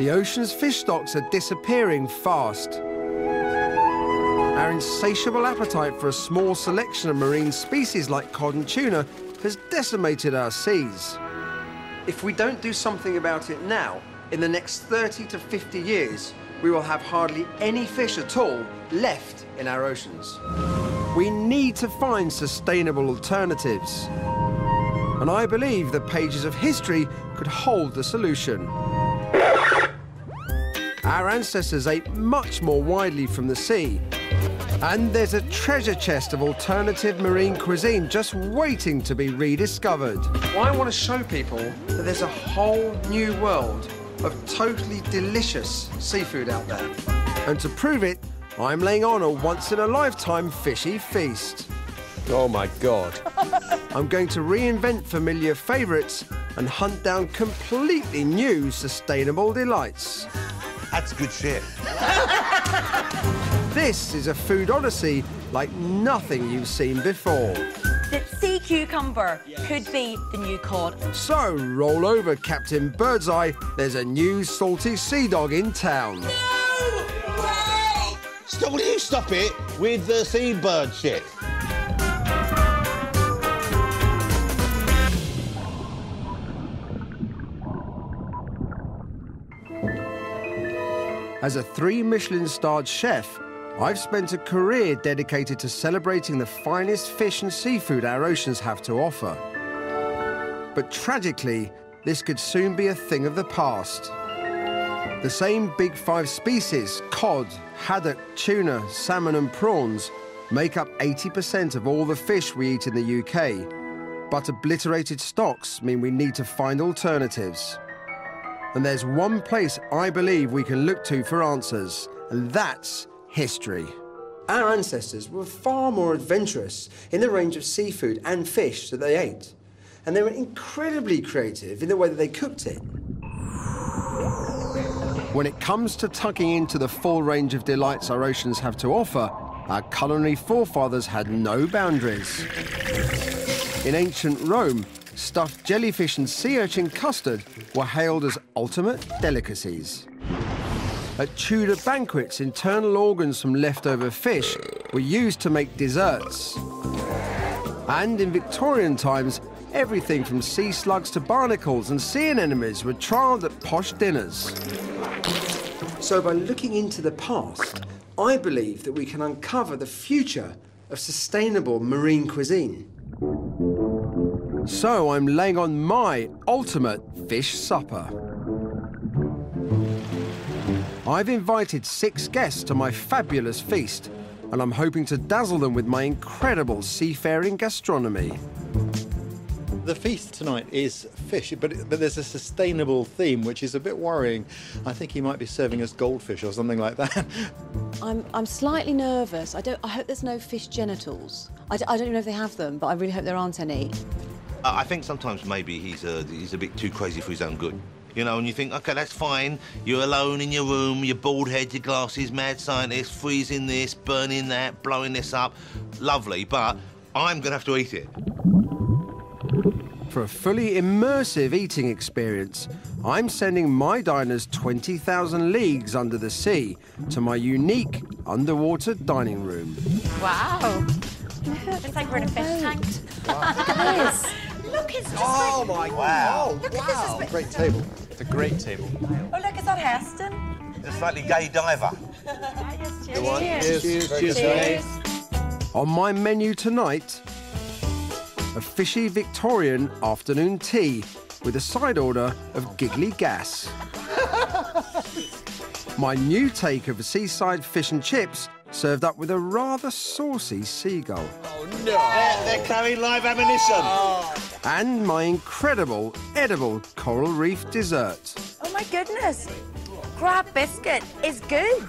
The ocean's fish stocks are disappearing fast. Our insatiable appetite for a small selection of marine species like cod and tuna has decimated our seas. If we don't do something about it now, in the next 30 to 50 years, we will have hardly any fish at all left in our oceans. We need to find sustainable alternatives. And I believe the pages of history could hold the solution. Our ancestors ate much more widely from the sea. And there's a treasure chest of alternative marine cuisine just waiting to be rediscovered. I want to show people that there's a whole new world of totally delicious seafood out there. And to prove it, I'm laying on a once-in-a-lifetime fishy feast. Oh, my God. I'm going to reinvent familiar favourites and hunt down completely new sustainable delights. That's good shit. This is a food odyssey like nothing you've seen before. The sea cucumber could be the new cod. So roll over, Captain Birdseye. There's a new salty sea dog in town. Stop, will you stop it with the seabird shit? As a three Michelin starred chef, I've spent a career dedicated to celebrating the finest fish and seafood our oceans have to offer. But tragically, this could soon be a thing of the past. The same big five species, cod, haddock, tuna, salmon and prawns, make up 80% of all the fish we eat in the UK. But obliterated stocks mean we need to find alternatives. And there's one place I believe we can look to for answers, and that's history. Our ancestors were far more adventurous in the range of seafood and fish that they ate. And they were incredibly creative in the way that they cooked it. When it comes to tucking into the full range of delights our oceans have to offer, our culinary forefathers had no boundaries. In ancient Rome, stuffed jellyfish and sea urchin custard were hailed as ultimate delicacies. At Tudor banquets, internal organs from leftover fish were used to make desserts. And in Victorian times, everything from sea slugs to barnacles and sea anemones were trialled at posh dinners. So by looking into the past, I believe that we can uncover the future of sustainable marine cuisine. So I'm laying on my ultimate fish supper. I've invited six guests to my fabulous feast, and I'm hoping to dazzle them with my incredible seafaring gastronomy. The feast tonight is fish, but, but there's a sustainable theme, which is a bit worrying. I think he might be serving us goldfish or something like that. I'm, I'm slightly nervous. I, don't, I hope there's no fish genitals. I, d- I don't even know if they have them, but I really hope there aren't any. Uh, I think sometimes maybe he's a, he's a bit too crazy for his own good. You know, and you think, okay, that's fine. You're alone in your room, your bald head, your glasses, mad scientist, freezing this, burning that, blowing this up. Lovely, but I'm going to have to eat it. For a fully immersive eating experience, I'm sending my diners 20,000 leagues under the sea to my unique underwater dining room. Wow. It's like we're in a fish tank. Look, it's just Oh, my Wow. Look at this. It's, Great table. It's a great table. oh, look, is that Heston? It's A slightly gay diver. Cheers. Cheers. Cheers. On my menu tonight, a fishy Victorian afternoon tea with a side order of giggly gas. my new take of a seaside fish and chips served up with a rather saucy seagull. They're, they're carrying live ammunition. And my incredible edible coral reef dessert. Oh, my goodness. Crab biscuit is good.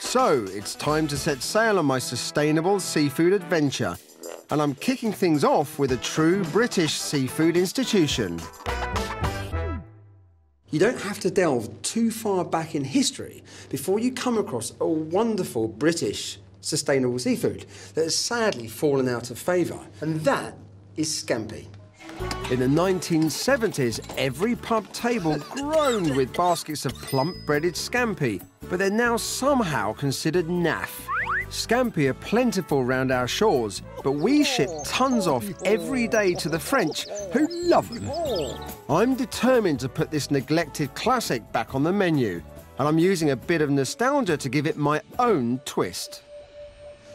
So it's time to set sail on my sustainable seafood adventure. And I'm kicking things off with a true British seafood institution. You don't have to delve too far back in history before you come across a wonderful British sustainable seafood that has sadly fallen out of favour, and that is scampi. In the 1970s, every pub table groaned with baskets of plump breaded scampi, but they're now somehow considered naff. Scampi are plentiful round our shores, but we ship tons off every day to the French, who love them. I'm determined to put this neglected classic back on the menu, and I'm using a bit of nostalgia to give it my own twist.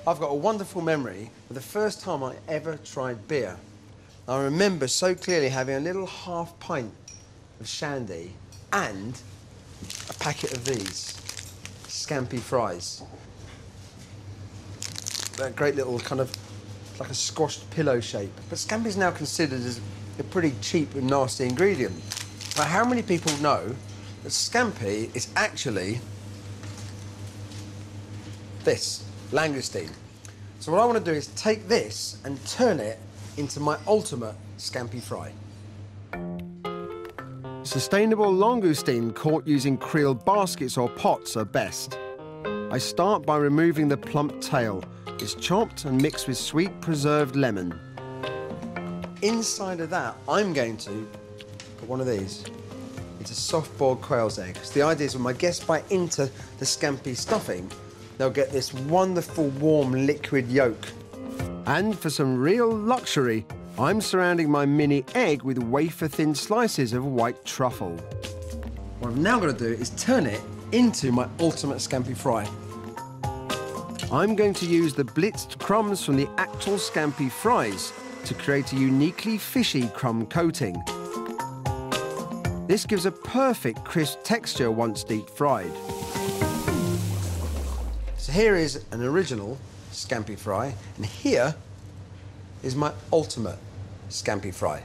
I've got a wonderful memory of the first time I ever tried beer. I remember so clearly having a little half pint of shandy and a packet of these scampi fries. That great little kind of like a squashed pillow shape. But scampi is now considered as a pretty cheap and nasty ingredient. But how many people know that scampi is actually this, langoustine? So what I want to do is take this and turn it into my ultimate scampi fry. Sustainable langoustine caught using creel baskets or pots are best. I start by removing the plump tail. It's chopped and mixed with sweet preserved lemon. Inside of that, I'm going to put one of these. It's a soft-boiled quail's egg. So the idea is when my guests bite into the scampi stuffing, they'll get this wonderful warm liquid yolk. And for some real luxury, I'm surrounding my mini egg with wafer-thin slices of white truffle. What I'm now going to do is turn it into my ultimate scampi fry. I'm going to use the blitzed crumbs from the actual scampi fries to create a uniquely fishy crumb coating. This gives a perfect crisp texture once deep fried. So here is an original scampi fry, and here is my ultimate scampi fry.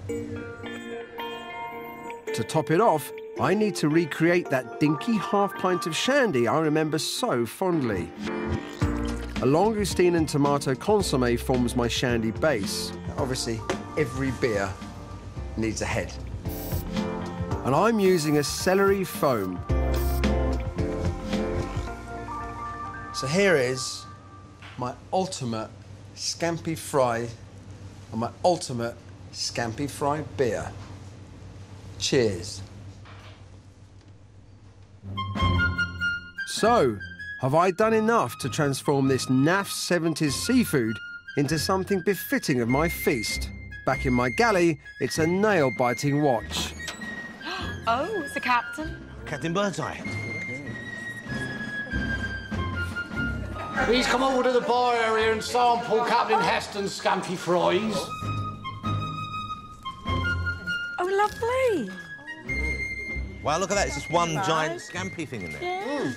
To top it off, I need to recreate that dinky half pint of shandy I remember so fondly. A langoustine and tomato consomme forms my shandy base. Obviously, every beer needs a head. And I'm using a celery foam. So here is my ultimate scampi fry and my ultimate scampi fry beer. Cheers. So, have I done enough to transform this naff 70s seafood into something befitting of my feast? Back in my galley, it's a nail-biting watch. Oh, it's the captain. Captain Birdseye. Please come over to the bar area and sample Captain Heston's scampi fries. Oh, lovely. Wow, look at that. It's just one giant scampi thing in there. Yeah. Mm.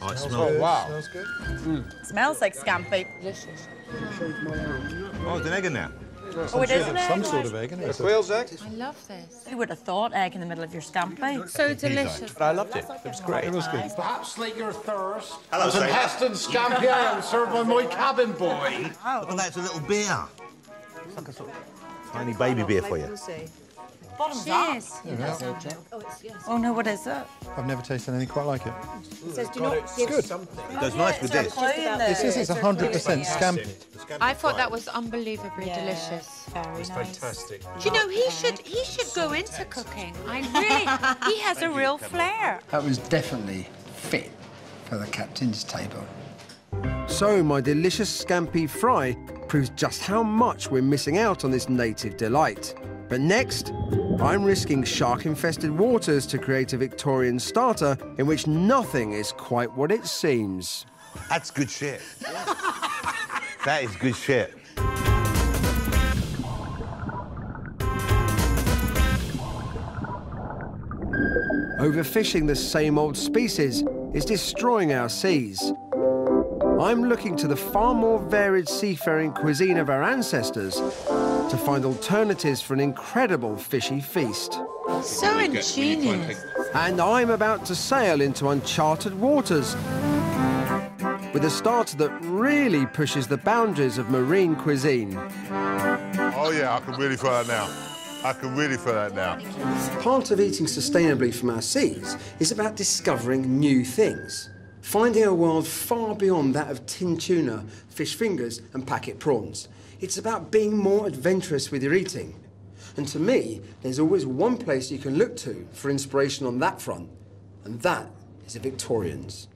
Oh, oh, it smells. wow. Smells good. Smells like scampi. Delicious. Oh, it's an egg in there. Oh, it is an egg. Some sort of egg, isn't it? Quail's egg? I love this. Who would have thought egg in the middle of your scampi? So delicious. But I loved it. It was great. It was good. Perhaps slake your thirst. Hello, With some Heston scampi ale served by my cabin boy. Oh, Look at that. It's a little beer. It's like a sort of tiny baby beer for you. Bottoms Cheers. Oh, oh no, what is it? I've never tasted anything quite like it. It's good something. It goes nice with this. This is it's 100% scampi. I thought that was unbelievably delicious. Very nice. Fantastic. Do you know he should he should go into cooking. I really He has a real flair. That was definitely fit for the captain's table. So my delicious scampi fry proves just how much we're missing out on this native delight. But next, I'm risking shark-infested waters to create a Victorian starter in which nothing is quite what it seems. That's good shit. that is good shit. Overfishing the same old species is destroying our seas. I'm looking to the far more varied seafaring cuisine of our ancestors to find alternatives for an incredible fishy feast. so ingenious. And I'm about to sail into uncharted waters with a starter that really pushes the boundaries of marine cuisine. Oh yeah, I can really feel that now. I can really feel that now. Part of eating sustainably from our seas is about discovering new things, finding a world far beyond that of tin tuna, fish fingers, and packet prawns. It's about being more adventurous with your eating. And to me, there's always one place you can look to for inspiration on that front, and that is the Victorians.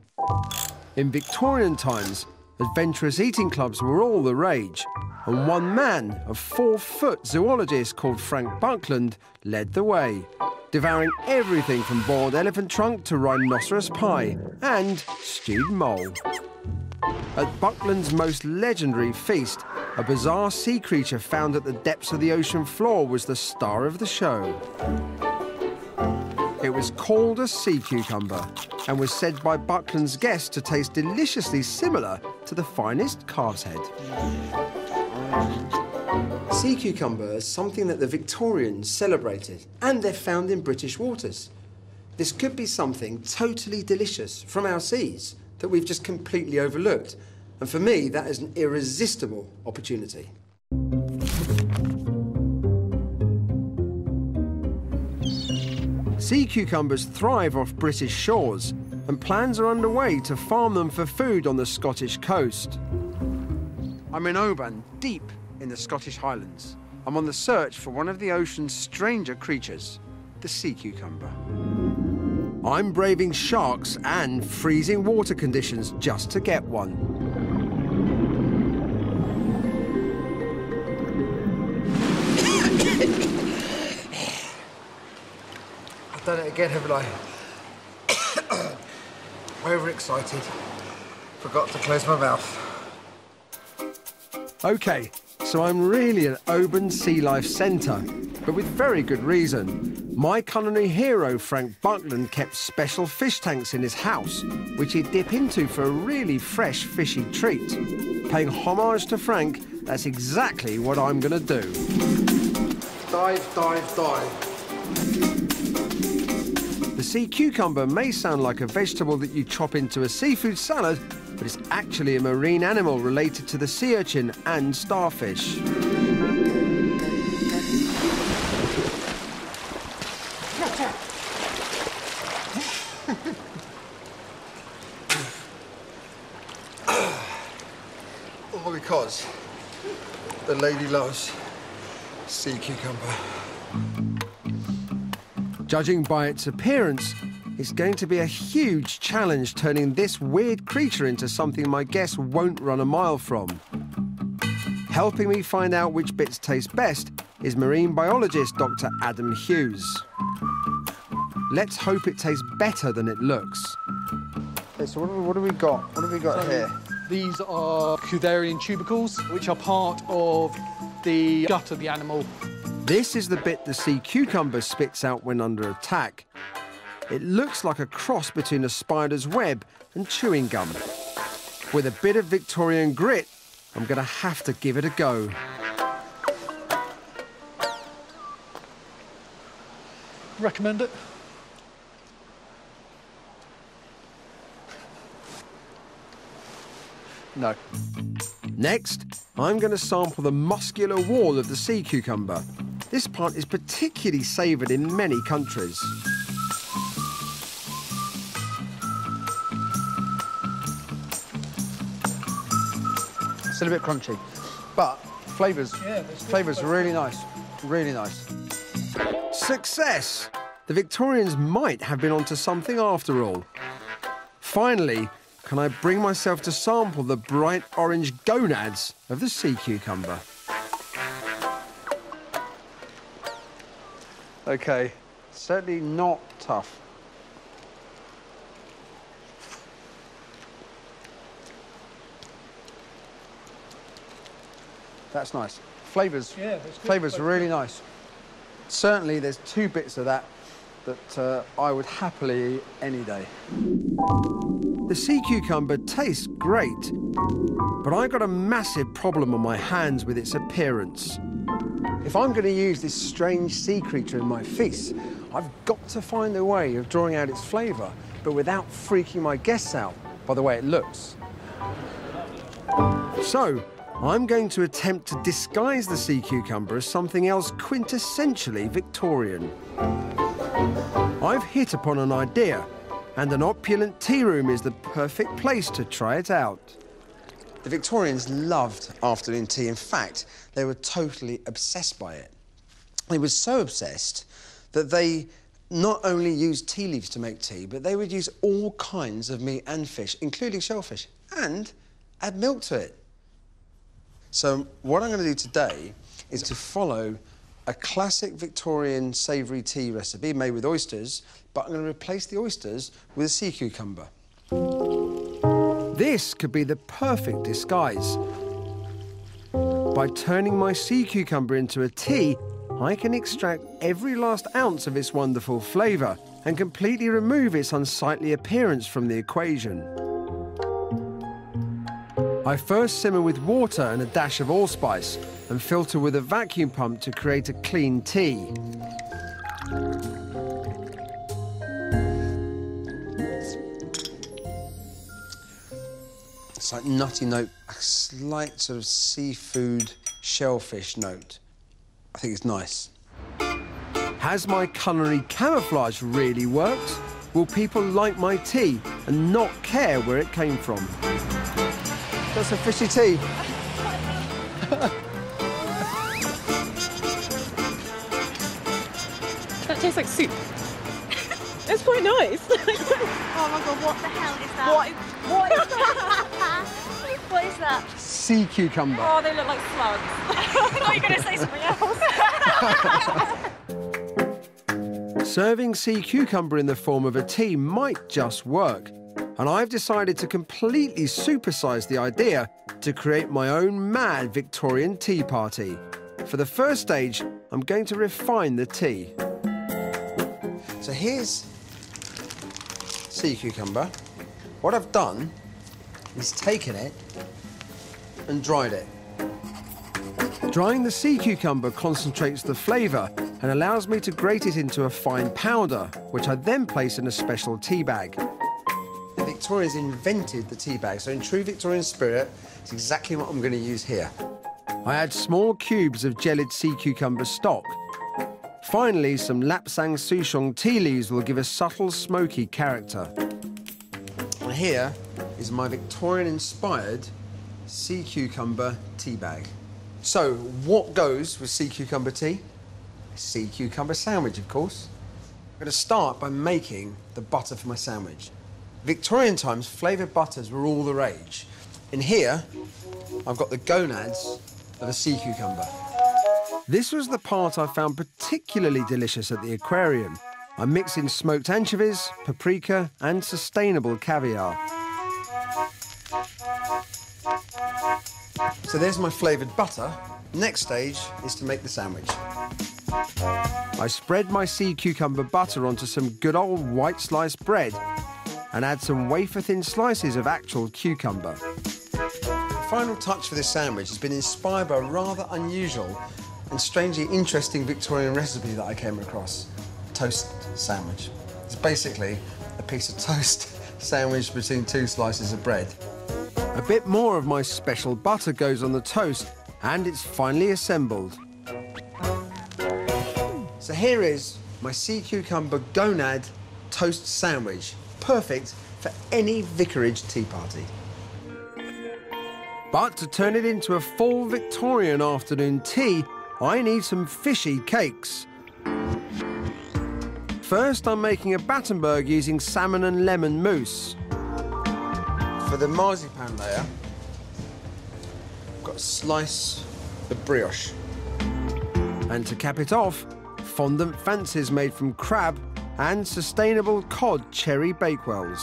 In Victorian times, adventurous eating clubs were all the rage, and one man, a four-foot zoologist called Frank Buckland, led the way, devouring everything from boiled elephant trunk to rhinoceros pie and stewed mole. At Buckland's most legendary feast, a bizarre sea creature found at the depths of the ocean floor was the star of the show. It was called a sea cucumber and was said by Buckland's guests to taste deliciously similar to the finest calf's head. Sea cucumber is something that the Victorians celebrated, and they're found in British waters. This could be something totally delicious from our seas that we've just completely overlooked. And for me, that is an irresistible opportunity. Sea cucumbers thrive off British shores, and plans are underway to farm them for food on the Scottish coast. I'm in Oban, deep in the Scottish Highlands. I'm on the search for one of the ocean's stranger creatures, the sea cucumber. I'm braving sharks and freezing water conditions just to get one. I've done it again, haven't I? Overexcited. Forgot to close my mouth. OK, so I'm really at Oban Sea Life Centre, but with very good reason. My culinary hero, Frank Buckland, kept special fish tanks in his house, which he'd dip into for a really fresh fishy treat. Paying homage to Frank, that's exactly what I'm going to do. Dive, dive, dive. Sea cucumber may sound like a vegetable that you chop into a seafood salad, but it's actually a marine animal related to the sea urchin and starfish. All because the lady loves sea cucumber. Judging by its appearance, it's going to be a huge challenge turning this weird creature into something my guests won't run a mile from. Helping me find out which bits taste best is marine biologist Dr. Adam Hughes. Let's hope it tastes better than it looks. Okay, so what have, we, what have we got? What have we got So, here? These are Cuvierian tubercles, which are part of the gut of the animal. This is the bit the sea cucumber spits out when under attack. It looks like a cross between a spider's web and chewing gum. With a bit of Victorian grit, I'm going to have to give it a go. Recommend it. No. Next, I'm going to sample the muscular wall of the sea cucumber. This plant is particularly savoured in many countries. Still a bit crunchy, but flavours, flavours really nice, really nice. Success! The Victorians might have been onto something after all. Finally, can I bring myself to sample the bright orange gonads of the sea cucumber? OK, certainly not tough. That's nice. Flavours, Yeah, flavours are really nice. Certainly, there's two bits of that that uh, I would happily eat any day. The sea cucumber tastes great, but I've got a massive problem on my hands with its appearance. If I'm going to use this strange sea creature in my feast, I've got to find a way of drawing out its flavour, but without freaking my guests out by the way it looks. So, I'm going to attempt to disguise the sea cucumber as something else quintessentially Victorian. I've hit upon an idea, and an opulent tea room is the perfect place to try it out. The Victorians loved afternoon tea. In fact, they were totally obsessed by it. They were so obsessed that they not only used tea leaves to make tea, but they would use all kinds of meat and fish, including shellfish, and add milk to it. So what I'm going to do today is to follow a classic Victorian savoury tea recipe made with oysters, but I'm going to replace the oysters with a sea cucumber. This could be the perfect disguise. By turning my sea cucumber into a tea, I can extract every last ounce of its wonderful flavour and completely remove its unsightly appearance from the equation. I first simmer with water and a dash of allspice and filter with a vacuum pump to create a clean tea. It's like nutty note, a slight sort of seafood shellfish note. I think it's nice. Has my culinary camouflage really worked? Will people like my tea and not care where it came from? That's a fishy tea. That tastes like soup. it's quite nice. oh my god, what the hell is that? What is- what is that? what is that? Sea cucumber. Oh, they look like slugs. I thought you were going to say something else. Serving sea cucumber in the form of a tea might just work. And I've decided to completely supersize the idea to create my own mad Victorian tea party. For the first stage, I'm going to refine the tea. So here's sea cucumber. What I've done is taken it and dried it. Drying the sea cucumber concentrates the flavour and allows me to grate it into a fine powder, which I then place in a special tea bag. Victorians invented the tea bag, so in true Victorian spirit, it's exactly what I'm going to use here. I add small cubes of gelid sea cucumber stock. Finally, some Lapsang Souchong tea leaves will give a subtle smoky character. And here is my Victorian-inspired sea cucumber tea bag. So, what goes with sea cucumber tea? A sea cucumber sandwich, of course. I'm going to start by making the butter for my sandwich. Victorian times, flavoured butters were all the rage. In here, I've got the gonads of a sea cucumber. This was the part I found particularly delicious at the aquarium. I mix in smoked anchovies, paprika, and sustainable caviar. So there's my flavoured butter. Next stage is to make the sandwich. I spread my sea cucumber butter onto some good old white sliced bread and add some wafer-thin slices of actual cucumber. The final touch for this sandwich has been inspired by a rather unusual and strangely interesting Victorian recipe that I came across. Toast sandwich. It's basically a piece of toast sandwiched between two slices of bread. A bit more of my special butter goes on the toast and it's finally assembled. So here is my sea cucumber gonad toast sandwich. Perfect for any vicarage tea party. But to turn it into a full Victorian afternoon tea, I need some fishy cakes. First, I'm making a Battenberg using salmon and lemon mousse. For the marzipan layer, I've got a slice of brioche. And to cap it off, fondant fancies made from crab and sustainable cod cherry bakewells.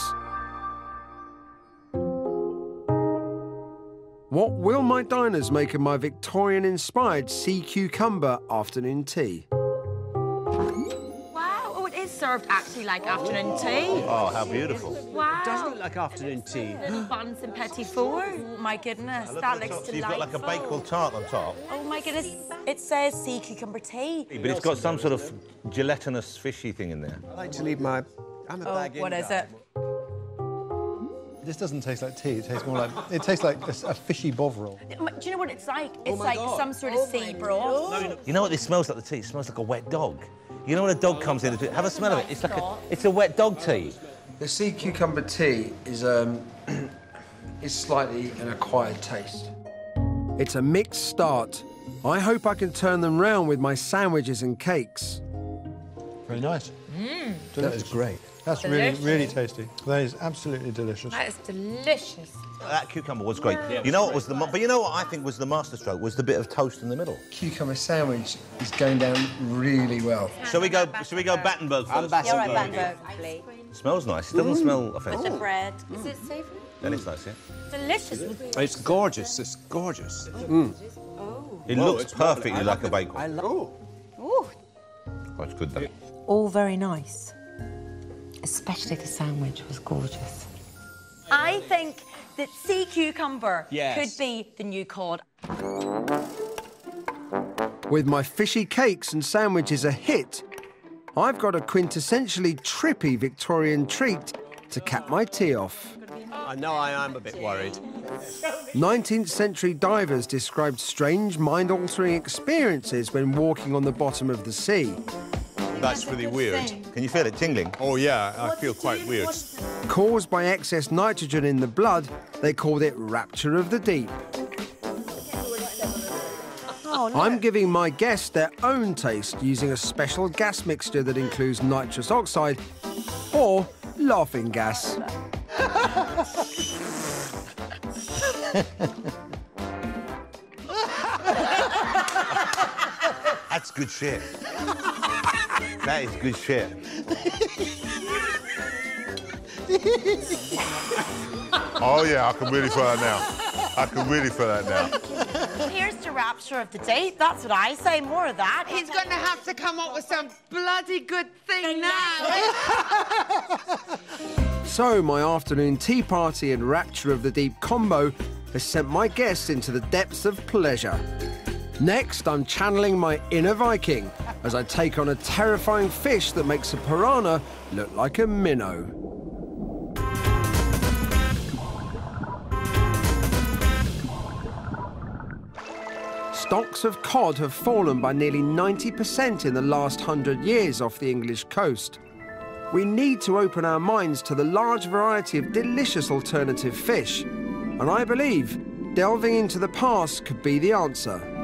What will my diners make of my Victorian-inspired sea cucumber afternoon tea? Served actually like afternoon tea. Oh, how beautiful. Wow. It does look like afternoon tea. Little buns and petit four. Oh my goodness, that looks So you've got like a delightful. bakewell tart on top, Oh my goodness, it says sea cucumber tea. but it's got some sort of gelatinous fishy thing in there. I like to leave my. I'm a Oh, bag in what is guy. it? This doesn't taste like tea. It tastes more like it tastes like a, a fishy bovril. Do you know what it's like? Oh It's like some sort of sea oh broth. You know what this smells like? The tea. It smells like a wet dog. You know when a dog comes in, have a smell of it. It's like a, it's a wet dog tea. The sea cucumber tea is um, is slightly an acquired taste. It's a mixed start, I hope I can turn them round with my sandwiches and cakes. Very nice. Mmm. That is great. That's really, really tasty. That is absolutely delicious. That is delicious. That cucumber was great. You know what was the, but you know what I think was the masterstroke was the bit of toast in the middle. Cucumber sandwich is going down really well. Shall we go? Shall we go Battenberg 1st You're right, Battenberg, please. Smells nice. It doesn't mm. smell offensive. With the bread. Is mm. it savoury? Then it's nice, yeah. Delicious. It's gorgeous. It's gorgeous. Mm. Oh. It looks perfectly like a bacon. I love. Ooh. Oh, it's good though. All very nice. Especially the sandwich was gorgeous. I think that sea cucumber Yes. could be the new cod. With my fishy cakes and sandwiches a hit, I've got a quintessentially trippy Victorian treat to cap my tea off. I know I am a bit worried. 19th century divers described strange mind altering experiences when walking on the bottom of the sea. That's really weird. Can you feel it tingling? Oh, yeah, I feel quite weird. Caused by excess nitrogen in the blood, they called it rapture of the deep. I'm giving my guests their own taste using a special gas mixture that includes nitrous oxide or laughing gas. That's good shit. that is good shit. Oh, yeah, I can really feel that now. I can really feel that now. Here's the rapture of the date. That's what I say. More of that. He's going to have to come up with some bloody good thing now. So, my afternoon tea party and rapture of the deep combo has sent my guests into the depths of pleasure. Next, I'm channeling my inner Viking as I take on a terrifying fish that makes a piranha look like a minnow. Stocks of cod have fallen by nearly 90% in the last hundred years off the English coast. We need to open our minds to the large variety of delicious alternative fish, and I believe delving into the past could be the answer.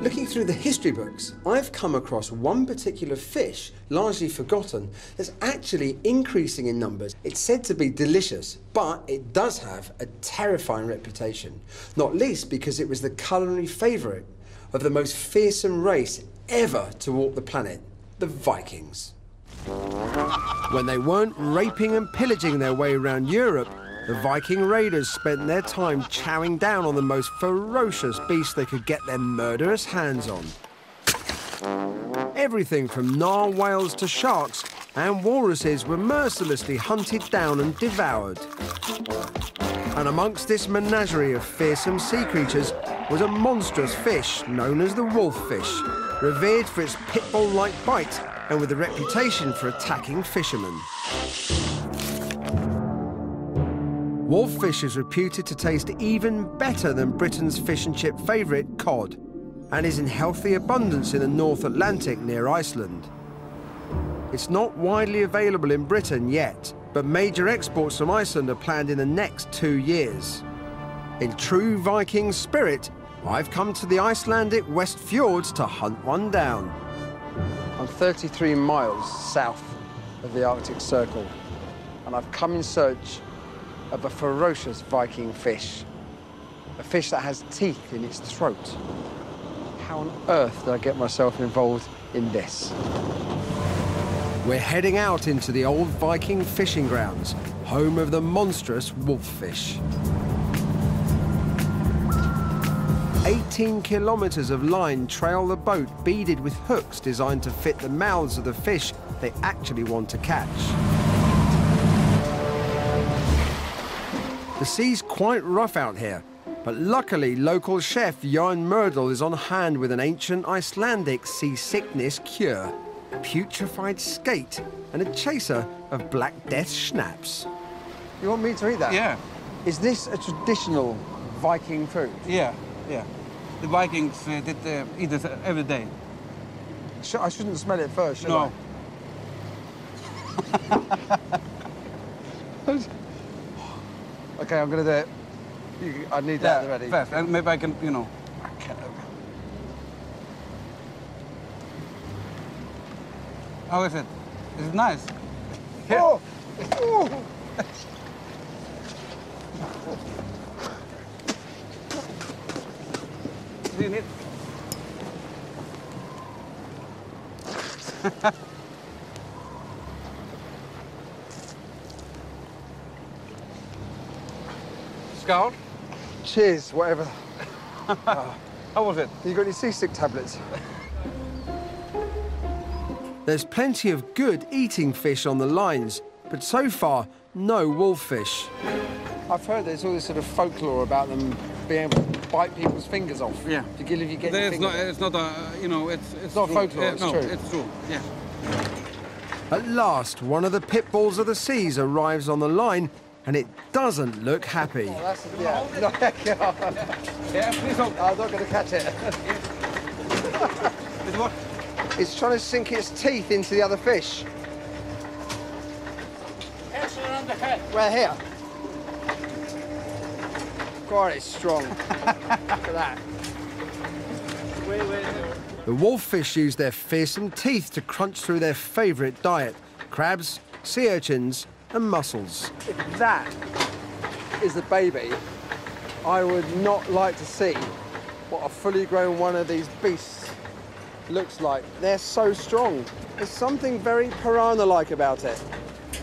Looking through the history books, I've come across one particular fish, largely forgotten, that's actually increasing in numbers. It's said to be delicious, but it does have a terrifying reputation, not least because it was the culinary favourite of the most fearsome race ever to walk the planet, the Vikings. When they weren't raping and pillaging their way around Europe, the Viking raiders spent their time chowing down on the most ferocious beast they could get their murderous hands on. Everything from narwhals to sharks and walruses were mercilessly hunted down and devoured. And amongst this menagerie of fearsome sea creatures was a monstrous fish known as the wolffish, revered for its pit bull-like bite and with a reputation for attacking fishermen. Wolffish is reputed to taste even better than Britain's fish and chip favourite, cod, and is in healthy abundance in the North Atlantic near Iceland. It's not widely available in Britain yet, but major exports from Iceland are planned in the next two years. In true Viking spirit, I've come to the Icelandic West Fjords to hunt one down. I'm 33 miles south of the Arctic Circle, and I've come in search of a ferocious Viking fish. A fish that has teeth in its throat. How on earth did I get myself involved in this? We're heading out into the old Viking fishing grounds, home of the monstrous wolffish. 18 kilometres of line trail the boat beaded with hooks designed to fit the mouths of the fish they actually want to catch. The sea's quite rough out here, but luckily local chef Jan Merdel is on hand with an ancient Icelandic seasickness cure, putrefied skate and a chaser of Black Death schnapps. You want me to eat that? Yeah. Is this a traditional Viking food? Yeah, yeah. The Vikings uh, did uh, eat it every day. Sh- I shouldn't smell it first, should No. I? Okay, I'm going to do it. You, I need that ready. Fair. And maybe I can, you know. Okay. How is it? Is it nice? Here. Oh. oh. do you need? Scout? Cheers, whatever. How was it? You got any seasick tablets? There's plenty of good eating fish on the lines, but so far, no wolffish. I've heard there's all this sort of folklore about them being able to bite people's fingers off. Yeah. To give if you get your It's fingers not, it's not a, you know, it's... It's, not true. folklore, Uh, it's no, true. it's true, yeah. At last, one of the pit bulls of the seas arrives on the line, and it doesn't look happy. Oh, yeah. yeah, please hold. I'm not going to catch it. It's trying to sink its teeth into the other fish. Where here? God, it's strong. Look at that. The wolffish use their fearsome teeth to crunch through their favourite diet crabs, sea urchins, and mussels. If that is a baby, I would not like to see what a fully grown one of these beasts looks like. They're so strong. There's something very piranha-like about it.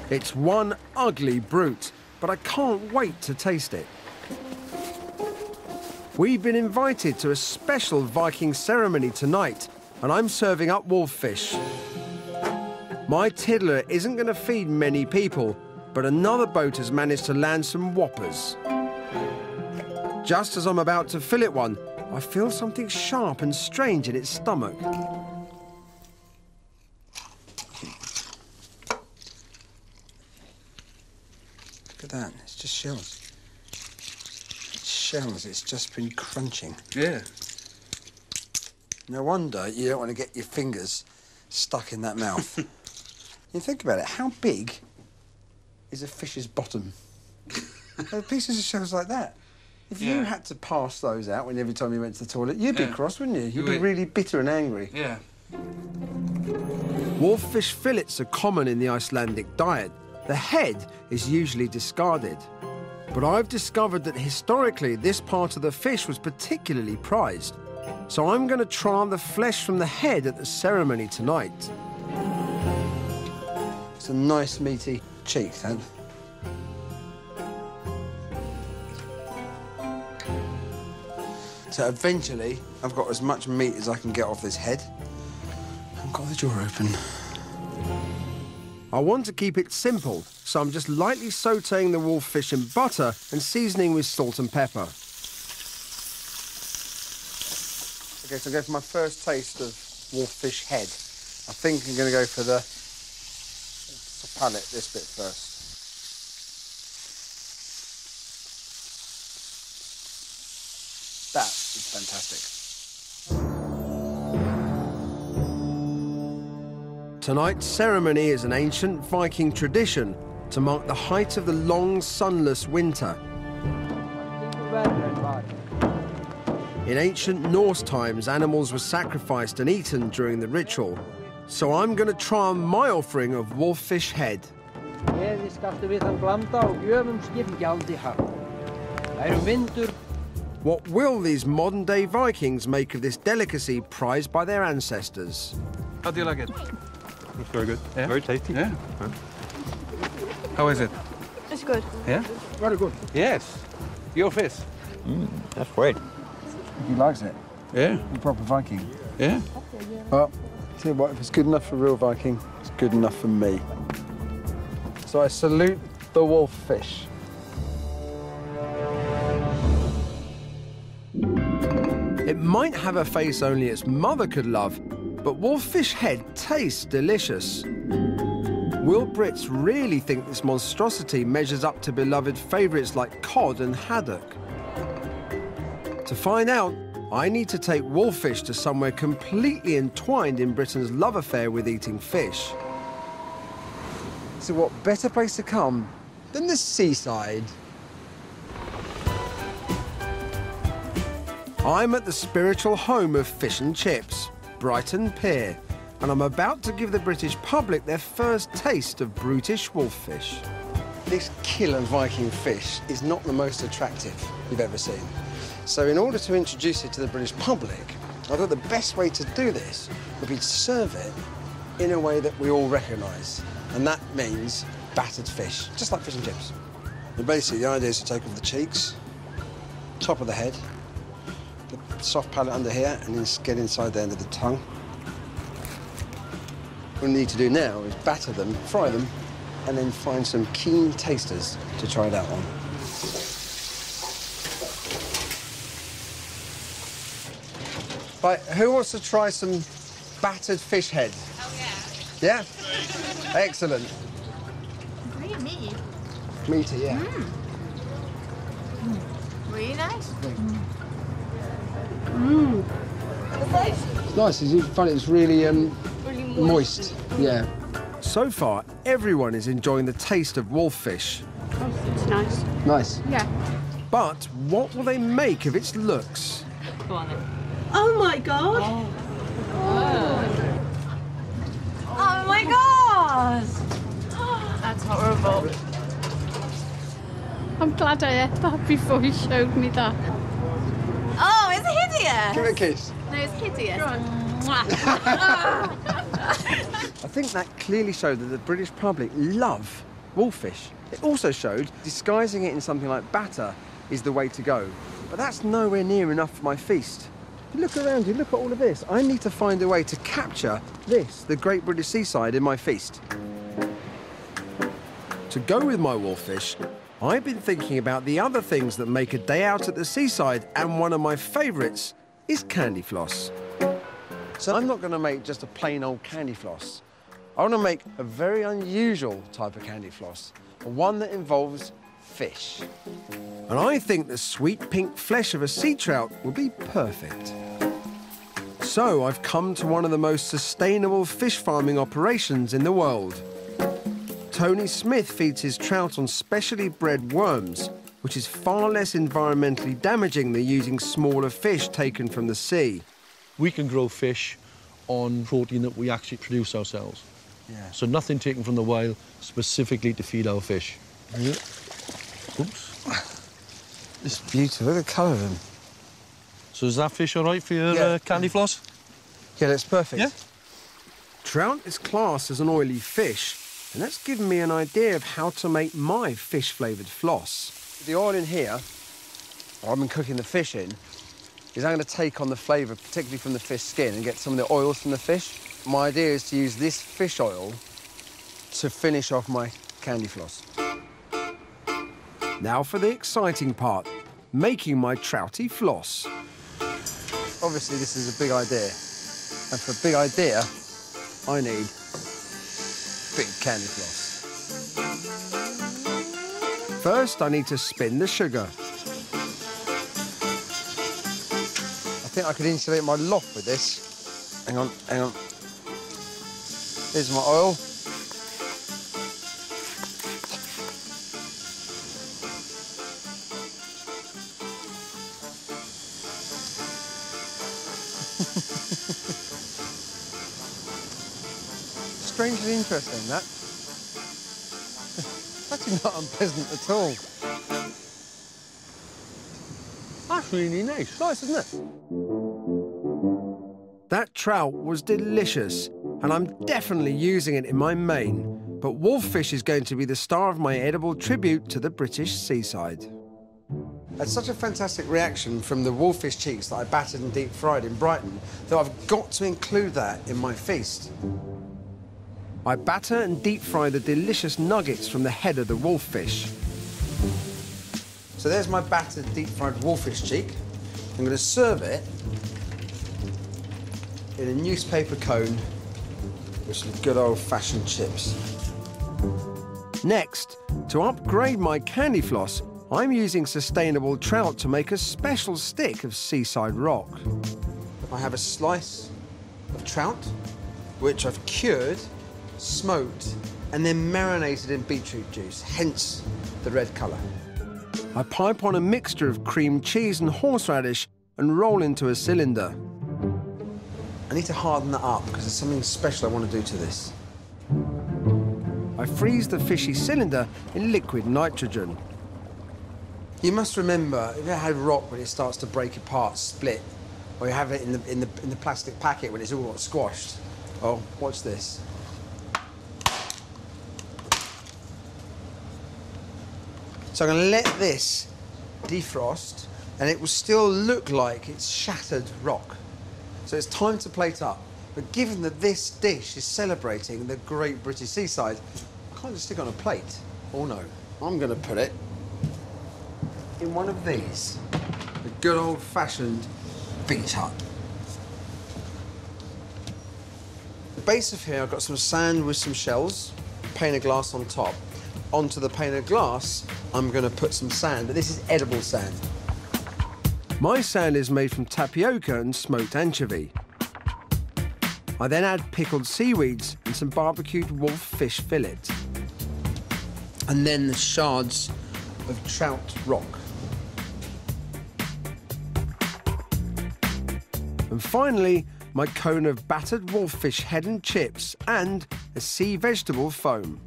It's one ugly brute, but I can't wait to taste it. We've been invited to a special Viking ceremony tonight, and I'm serving up wolffish. My tiddler isn't going to feed many people, but another boat has managed to land some whoppers. Just as I'm about to fillet one, I feel something sharp and strange in its stomach. Look at that, it's just shells. It's shells, it's just been crunching. Yeah. No wonder you don't want to get your fingers stuck in that mouth. you think about it, how big is a fish's bottom? Pieces of shells like that. If you had to pass those out when every time you went to the toilet, you'd be cross, wouldn't you? You'd be really bitter and angry. Yeah. Wolffish fillets are common in the Icelandic diet. The head is usually discarded. But I've discovered that historically this part of the fish was particularly prized. So I'm going to try the flesh from the head at the ceremony tonight. It's a nice meaty cheek, then. So eventually, I've got as much meat as I can get off this head. I've got the jaw open. I want to keep it simple, so I'm just lightly sautéing the wolffish in butter and seasoning with salt and pepper. Okay, so I'm going for my first taste of wolffish head. I think I'm going to go for the palate, this bit first. That is fantastic. Tonight's ceremony is an ancient Viking tradition to mark the height of the long, sunless winter. In ancient Norse times, animals were sacrificed and eaten during the ritual. So I'm going to try on my offering of wolffish head. Gleði skaltu við þann glamda og gjöfum skipgjaldi hafn. Það eru vindur What will these modern day Vikings make of this delicacy prized by their ancestors? How do you like it? It's very good. Yeah? Very tasty. Yeah. How is it? It's good. Yeah? Very good. Yes. Your fish. Mm, that's great. He likes it. Yeah. A proper Viking. Yeah. Well, you what, if it's good enough for real Viking, it's good enough for me. So I salute the wolf fish. It might have a face only its mother could love, but wolffish head tastes delicious. Will Brits really think this monstrosity measures up to beloved favourites like cod and haddock? To find out, I need to take wolffish to somewhere completely entwined in Britain's love affair with eating fish. So what better place to come than the seaside? I'm at the spiritual home of fish and chips, Brighton Pier, and I'm about to give the British public their first taste of brutish wolffish. This killer Viking fish is not the most attractive you've ever seen. So in order to introduce it to the British public, I thought the best way to do this would be to serve it in a way that we all recognise. And that means battered fish, just like fish and chips. And basically, the idea is to take off the cheeks, top of the head, the soft palate under here, and then get inside the end of the tongue. What we need to do now is batter them, fry them, and then find some keen tasters to try it out on. Right, who wants to try some battered fish head? Oh, yeah. Yeah? Excellent. Really meaty. Meaty, yeah. Mm. Really nice. Mm. It's nice. You find it's really, um, Really moist. Yeah. So far, everyone is enjoying the taste of wolffish. Oh, it's nice. Nice. Yeah. But what will they make of its looks? Go on then. Oh my god. Oh. oh my god! That's horrible. I'm glad I ate that before you showed me that. Oh, it's hideous. Give it a kiss. No, it's hideous. I think that clearly showed that the British public love wolffish. It also showed disguising it in something like batter is the way to go. But that's nowhere near enough for my feast. Look around you, look at all of this. I need to find a way to capture this, the Great British Seaside, in my feast. To go with my wolffish, I've been thinking about the other things that make a day out at the seaside, and one of my favourites is candy floss. So I'm not going to make just a plain old candy floss. I want to make a very unusual type of candy floss, one that involves fish. And I think the sweet pink flesh of a sea trout would be perfect. So I've come to one of the most sustainable fish farming operations in the world. Tony Smith feeds his trout on specially bred worms, which is far less environmentally damaging than using smaller fish taken from the sea. We can grow fish on protein that we actually produce ourselves. Yeah. So nothing taken from the wild specifically to feed our fish. Oops. It's beautiful. Look at the colour of them. So is that fish all right for your Yeah. uh, candy floss? Yeah, that's perfect. Yeah. Trout is classed as an oily fish, and that's given me an idea of how to make my fish-flavoured floss. The oil in here, or I've been cooking the fish in, is I'm going to take on the flavour, particularly from the fish skin, and get some of the oils from the fish. My idea is to use this fish oil to finish off my candy floss. Now for the exciting part, making my trouty floss. Obviously, this is a big idea. And for a big idea, I need big candy floss. First, I need to spin the sugar. I think I could insulate my loft with this. Hang on, hang on. Here's my oil. Interesting, that. Actually not unpleasant at all. That's really nice. Nice, isn't it? That trout was delicious, and I'm definitely using it in my main. But wolffish is going to be the star of my edible tribute to the British seaside. Had such a fantastic reaction from the wolffish cheeks that I battered and deep fried in Brighton that I've got to include that in my feast. I batter and deep fry the delicious nuggets from the head of the wolffish. So there's my battered deep fried wolffish cheek. I'm going to serve it in a newspaper cone with some good old fashioned chips. Next, to upgrade my candy floss, I'm using sustainable trout to make a special stick of seaside rock. I have a slice of trout, which I've cured, smoked, and then marinated in beetroot juice, hence the red colour. I pipe on a mixture of cream cheese and horseradish and roll into a cylinder. I need to harden that up because there's something special I want to do to this. I freeze the fishy cylinder in liquid nitrogen. You must remember, if you had rock when it starts to break apart, split, or you have it in the, in the, in the plastic packet when it's all squashed. Oh, watch this. So I'm going to let this defrost, and it will still look like it's shattered rock. So it's time to plate up. But given that this dish is celebrating the great British seaside, I can't just stick on a plate. Oh no, I'm going to put it in one of these. A good old-fashioned beach hut. The base of here, I've got some sand with some shells, pane of glass on top. Onto the pane of glass, I'm going to put some sand, but this is edible sand. My sand is made from tapioca and smoked anchovy. I then add pickled seaweeds and some barbecued wolf fish fillet. And then the shards of trout rock. And finally, my cone of battered wolffish head and chips and a sea vegetable foam.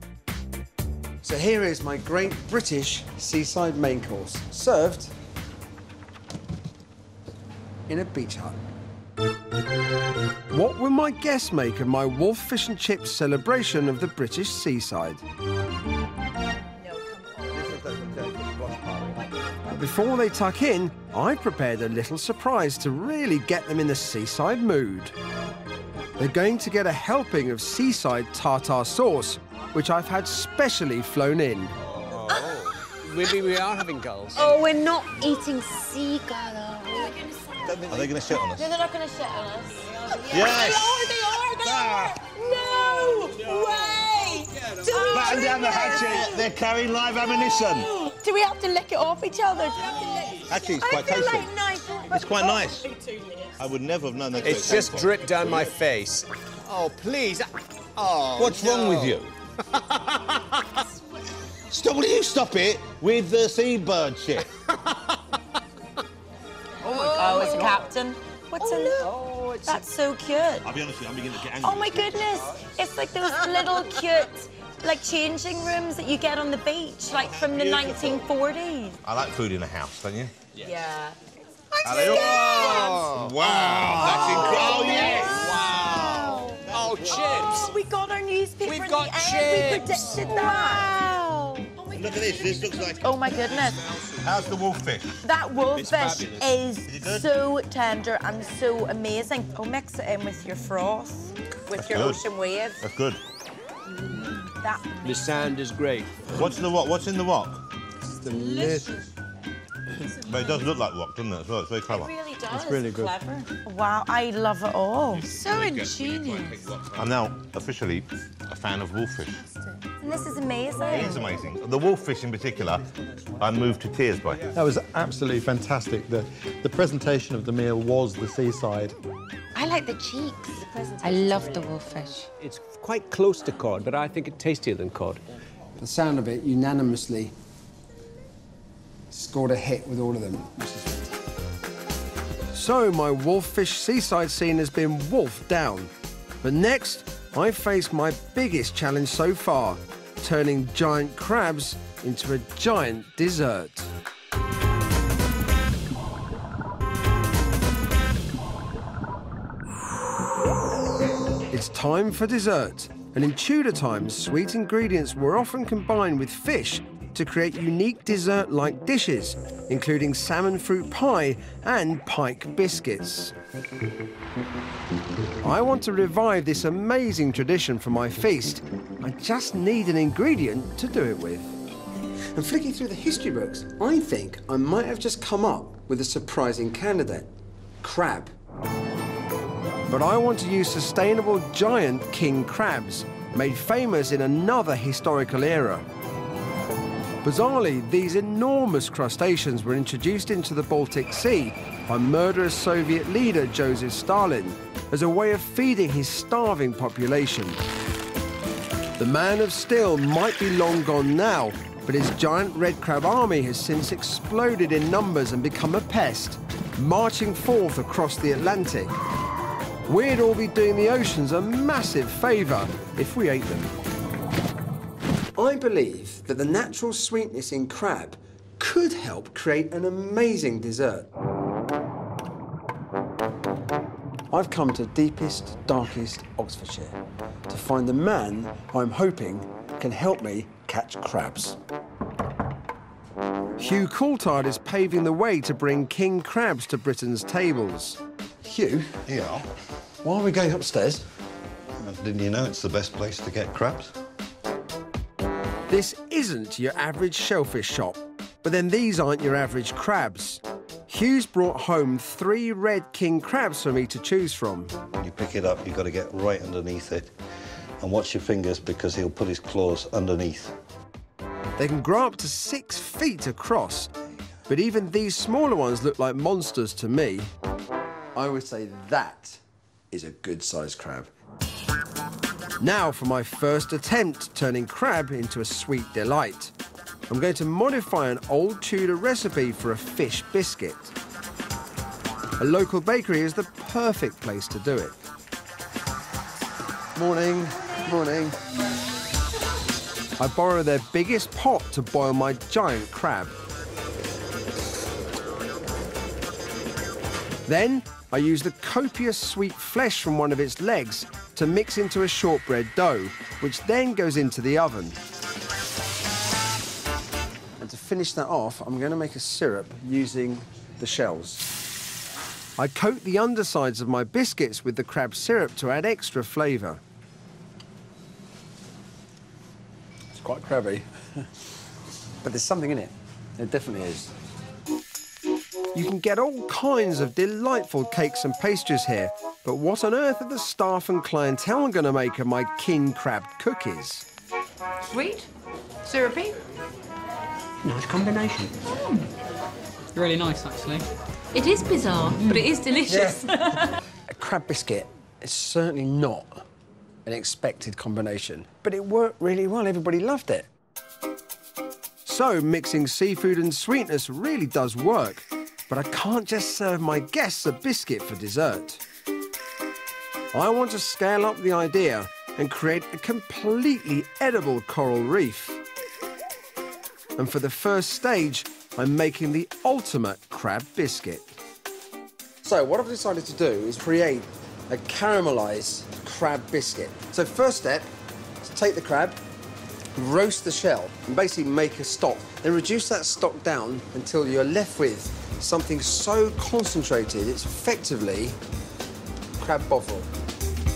So here is my great British seaside main course, served in a beach hut. What will my guests make of my wolf fish and chips celebration of the British seaside? Before they tuck in, I prepared a little surprise to really get them in the seaside mood. They're going to get a helping of seaside tartar sauce, which I've had specially flown in. Oh. Maybe we are having gulls. Oh, we're not eating seagull, are we? Are they going to shit on us? No, they're not going to shit on us. Yes. They are, they are, they are! Ah. No way! Do we Batten down the really? hatchet. They're carrying live ammunition. Do we have to lick it off each other? Actually, it's I quite feel tasty. like nice. It's quite oh. nice. I would never have known that. It's just dripped down my face. Oh, please. Oh, What's wrong with you? Stop! Will you stop it with the seabird shit? Oh, it's oh, a captain. What's in Oh, That's so cute. I'll be honest with you, I'm beginning to get angry. Oh my goodness. It's like those little cute like changing rooms that you get on the beach, like from the 1940s. I like food in a house, don't you? Yeah. I Oh, wow, that's oh, incredible. Oh, yes. Wow. Oh, chips. Oh, we got our newspaper We've in got the end. We predicted that. Look at this. This looks like. Oh my goodness. How's the wolffish? That wolffish fabulous. is, Is so tender and so amazing. Oh, mix it in with your froth, with That's your good. ocean wave. That's good. That The sand is great. What's the rock? What's in the rock? Delicious. But it does look like rock, doesn't it? As well, it's very clever. really does. It's really good. Clever. Wow, I love it all. So ingenious. I'm now officially a fan of wolffish. And this is amazing. It is amazing. The wolffish in particular, I'm moved to tears by. That was absolutely fantastic. The, the presentation of the meal was the seaside. I like the cheeks. I love the wolffish. It's quite close to cod, but I think it's tastier than cod. The sound of it unanimously scored a hit with all of them. So my wolffish seaside scene has been wolfed down. But next, I face my biggest challenge so far, turning giant crabs into a giant dessert. It's time for dessert. And in Tudor times, sweet ingredients were often combined with fish to create unique dessert like dishes, including salmon fruit pie and pike biscuits. I want to revive this amazing tradition for my feast. I just need an ingredient to do it with. And flicking through the history books, I think I might have just come up with a surprising candidate crab. But I want to use sustainable giant king crabs, made famous in another historical era. Bizarrely, these enormous crustaceans were introduced into the Baltic Sea by murderous Soviet leader Joseph Stalin as a way of feeding his starving population. The man of steel might be long gone now, but his giant red crab army has since exploded in numbers and become a pest, marching forth across the Atlantic. We'd all be doing the oceans a massive favour if we ate them. I believe that the natural sweetness in crab could help create an amazing dessert. I've come to deepest, darkest Oxfordshire to find the man I'm hoping can help me catch crabs. Hugh Coulthard is paving the way to bring king crabs to Britain's tables. Hugh? Yeah. Why are we going upstairs? Didn't you know it's the best place to get crabs? This isn't your average shellfish shop, but then these aren't your average crabs. Hugh's brought home three red king crabs for me to choose from. When you pick it up, you've got to get right underneath it. And watch your fingers because he'll put his claws underneath. They can grow up to six feet across, but even these smaller ones look like monsters to me. I would say that is a good-sized crab. Now for my first attempt turning crab into a sweet delight. I'm going to modify an old Tudor recipe for a fish biscuit. A local bakery is the perfect place to do it. Morning, morning. I borrow their biggest pot to boil my giant crab. Then I use the copious sweet flesh from one of its legs to mix into a shortbread dough, which then goes into the oven. And to finish that off, I'm going to make a syrup using the shells. I coat the undersides of my biscuits with the crab syrup to add extra flavour. It's quite crabby, but there's something in it. It definitely is. You can get all kinds of delightful cakes and pastries here, but what on earth are the staff and clientele going to make of my king crab cookies? Sweet, syrupy. Nice combination. Hmm. Really nice, actually. It is bizarre, hmm. but it is delicious. a crab biscuit is certainly not an expected combination, but it worked really well. Everybody loved it. So mixing seafood and sweetness really does work, but I can't just serve my guests a biscuit for dessert. I want to scale up the idea and create a completely edible coral reef. And for the first stage, I'm making the ultimate crab biscuit. So what I've decided to do is create a caramelized crab biscuit. So first step is take the crab, roast the shell, and basically make a stock. Then reduce that stock down until you're left with something so concentrated it's effectively crab bovril.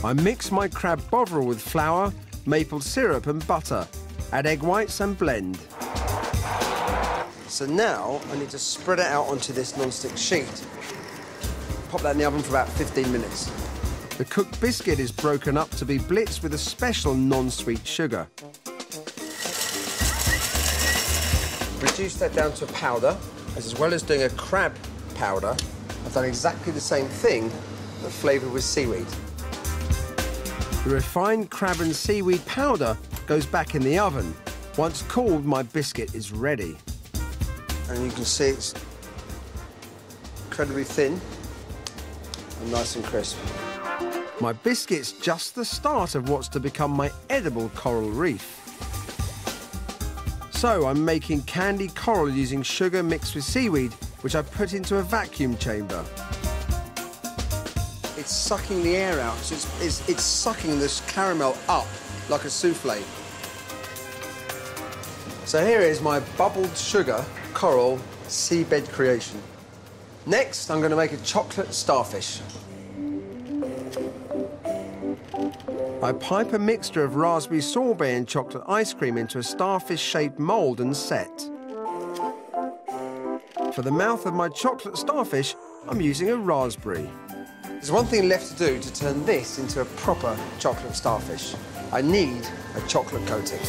I mix my crab bovril with flour, maple syrup and butter. Add egg whites and blend. So now I need to spread it out onto this non-stick sheet. Pop that in the oven for about 15 minutes. The cooked biscuit is broken up to be blitzed with a special non-sweet sugar. Reduce that down to powder, as well as doing a crab powder. I've done exactly the same thing, but flavoured with seaweed. The refined crab and seaweed powder goes back in the oven. Once cooled, my biscuit is ready. And you can see it's incredibly thin and nice and crisp. My biscuit's just the start of what's to become my edible coral reef. So I'm making candied coral using sugar mixed with seaweed, which I put into a vacuum chamber. It's sucking the air out, so it's, it's, it's sucking this caramel up like a souffle. So here is my bubbled sugar coral seabed creation. Next, I'm going to make a chocolate starfish. I pipe a mixture of raspberry sorbet and chocolate ice cream into a starfish-shaped mould and set. For the mouth of my chocolate starfish, I'm using a raspberry. There's one thing left to do to turn this into a proper chocolate starfish. I need a chocolate coating.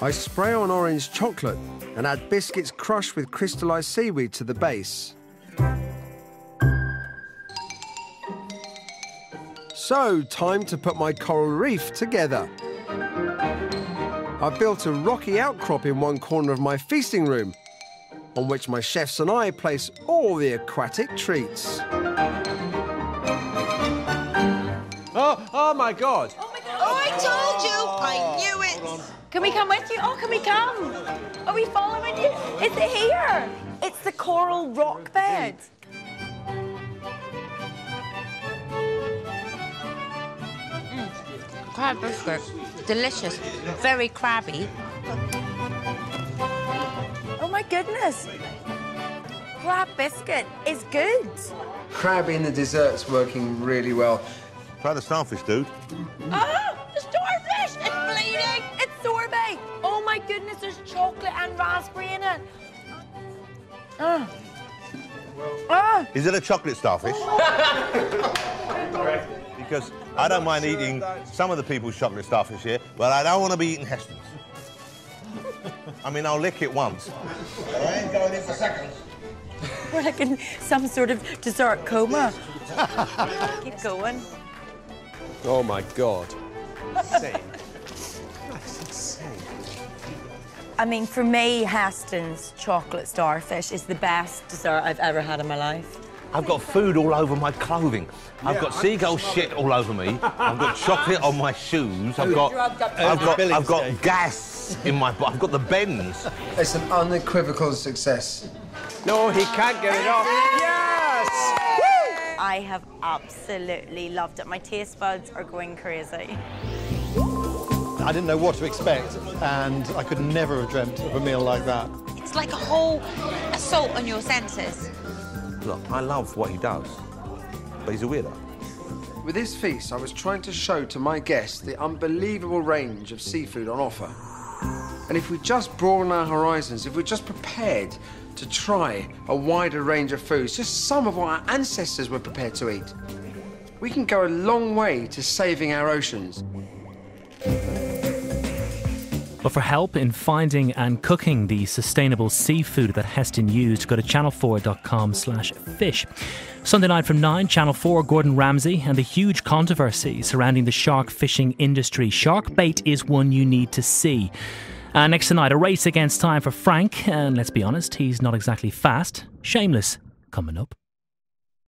I spray on orange chocolate and add biscuits crushed with crystallized seaweed to the base. So, time to put my coral reef together. I've built a rocky outcrop in one corner of my feasting room, on which my chefs and I place all the aquatic treats. Oh, oh my God. Oh, oh I told you! I knew it! Can we come with you? Oh, can we come? Are we following you? Is it here? It's the coral rock bed. Crab biscuit. Delicious. Very crabby. Oh my goodness. Crab biscuit is good. Crab in the dessert's working really well. Try the starfish, dude. Ah, the starfish! It's bleeding! It's sorbet! Oh my goodness, there's chocolate and raspberry in it. Ah. Ah. Is it a chocolate starfish? because I don't mind eating some of the people's chocolate starfish here, but I don't want to be eating Heston's. I mean, I'll lick it once. I ain't going in for seconds. We're like in some sort of dessert coma. Keep going. Oh my God. Insane. That's insane. I mean, for me, Heston's chocolate starfish is the best dessert I've ever had in my life. I've got food all over my clothing. I've Yeah, got I'm seagull shit all over me. I've got chocolate on my shoes. I've got, Drugged up I've got, I've got gas in my. bu- I've got the bends. It's an unequivocal success. No, he can't get it off. Yes! I have absolutely loved it. My taste buds are going crazy. I didn't know what to expect, and I could never have dreamt of a meal like that. It's like a whole assault on your senses. Look, I love what he does, but he's a weirdo. With this feast, I was trying to show to my guests the unbelievable range of seafood on offer. And if we just broaden our horizons, if we're just prepared to try a wider range of foods, just some of what our ancestors were prepared to eat, we can go a long way to saving our oceans. But for help in finding and cooking the sustainable seafood that Heston used, go to channel4.com slash fish. Sunday night from 9, Channel 4, Gordon Ramsay, and the huge controversy surrounding the shark fishing industry. Shark bait is one you need to see. Uh, next tonight, a race against time for Frank, and let's be honest, he's not exactly fast. Shameless, coming up.